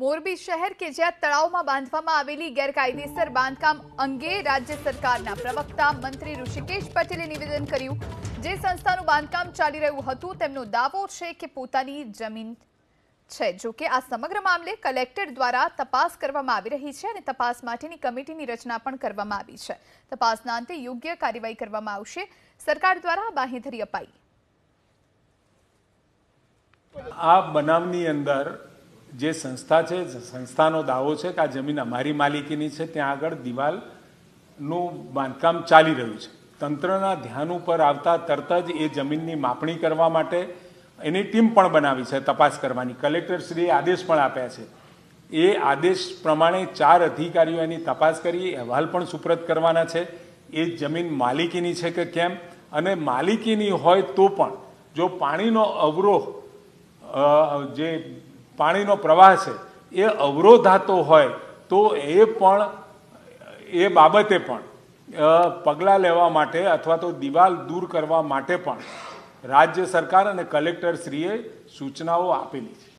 મોરબી શહેર કે જ્યાં તળાવમાં બાંધવામાં આવેલી ગેરકાયદેસર બાંધકામ અંગે રાજ્ય સરકારના પ્રવક્તા મંત્રી ઋષિકેશ પટેલે નિવેદન કર્યું. જે સંસ્થાનું બાંધકામ ચાલી રહ્યું હતું, તેમનો દાવો છે કે પોતાની જમીન છે. જો કે આ સમગ્ર મામલે કલેક્ટર દ્વારા તપાસ કરવામાં આવી રહી છે અને તપાસ માટેની કમિટીની રચના પણ કરવામાં આવી છે. તપાસના અંતે યોગ્ય કાર્યવાહી કરવામાં આવશે. સરકાર દ્વારા બાંહેધરી અપાઈ. આ બનાવની અંદર જે સંસ્થા છે, સંસ્થાનો દાવો છે કે આ જમીન અમારી માલિકીની છે, ત્યાં આગળ દિવાલનું બાંધકામ ચાલી રહ્યું છે. તંત્રના ધ્યાન ઉપર આવતા તરત જ એ જમીનની માપણી કરવા માટે એની ટીમ પણ બનાવી છે, તપાસ કરવાની. કલેક્ટરશ્રીએ આદેશ પણ આપ્યા છે. એ આદેશ પ્રમાણે ચાર અધિકારીઓ એની તપાસ કરી, અહેવાલ પણ સુપ્રત કરવાના છે. એ જમીન માલિકીની છે કે કેમ? અને માલિકીની હોય તો પણ જો પાણીનો અવરોહ જે પાણીનો પ્રવાહ છે, એ અવરોધાતો હોય, તો એ પણ, એ બાબતે પણ પગલાં લેવા માટે અથવા તો દિવાલ દૂર કરવા માટે પણ રાજ્ય સરકાર અને કલેક્ટરશ્રીએ સૂચનાઓ આપેલી છે.